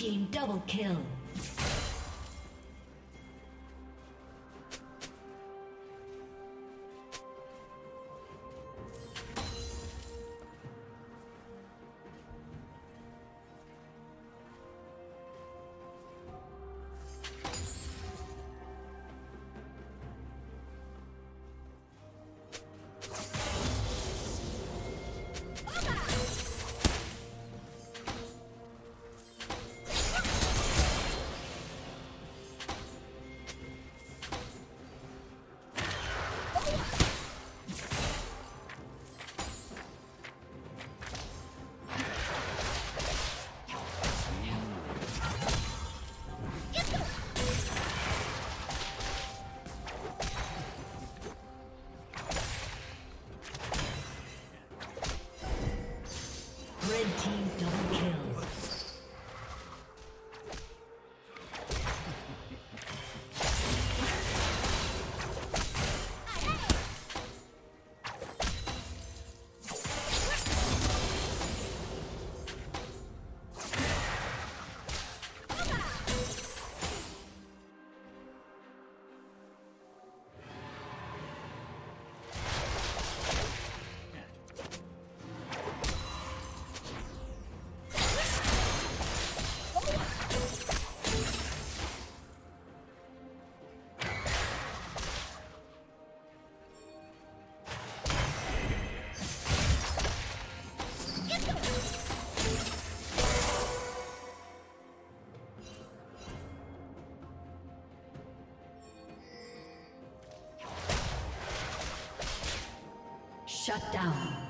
team double kill. Shut down.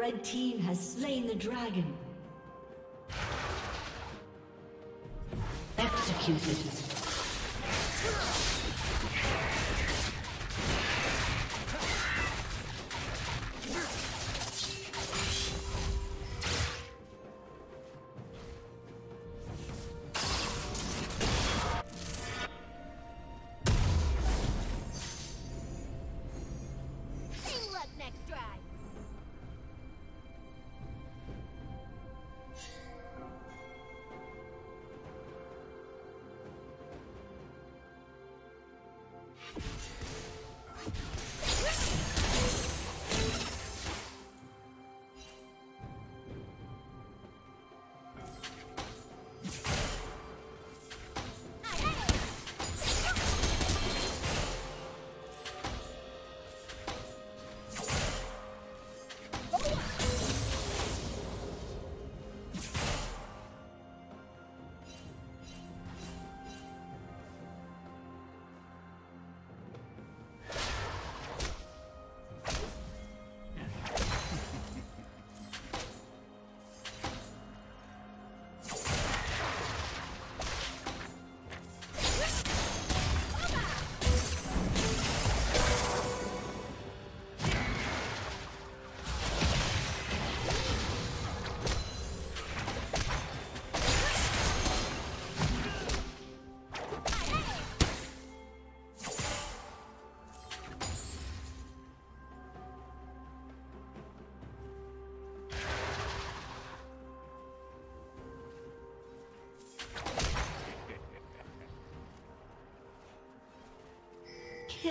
Red team has slain the dragon. Executed.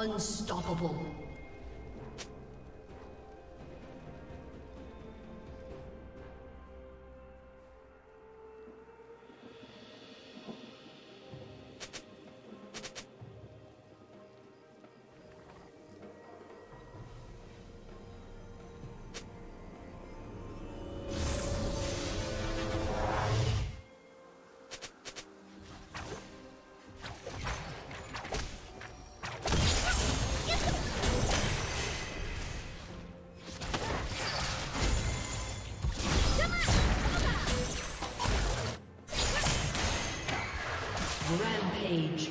Unstoppable. Rampage.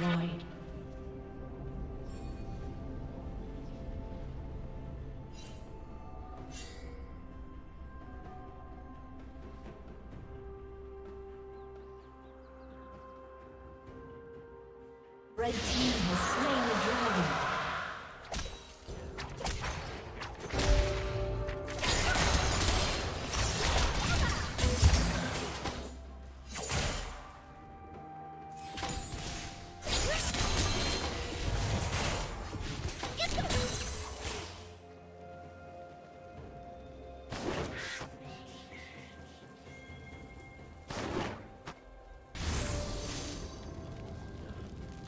Destroyed. Red team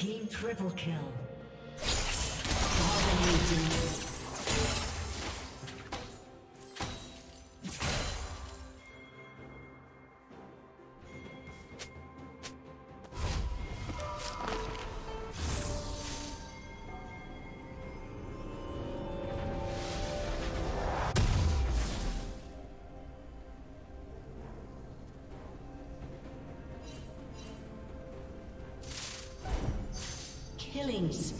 Team triple kill. Killing spree.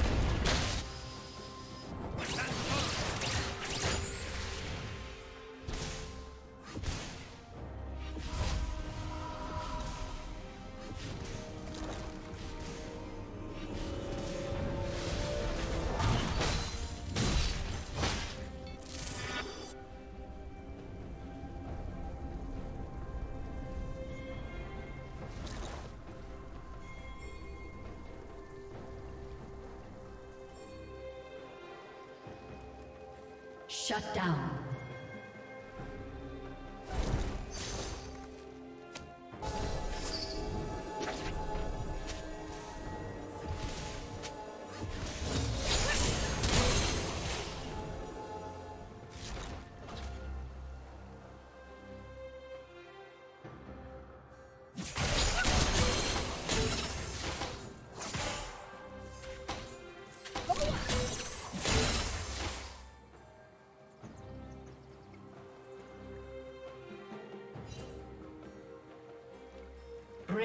Shut down.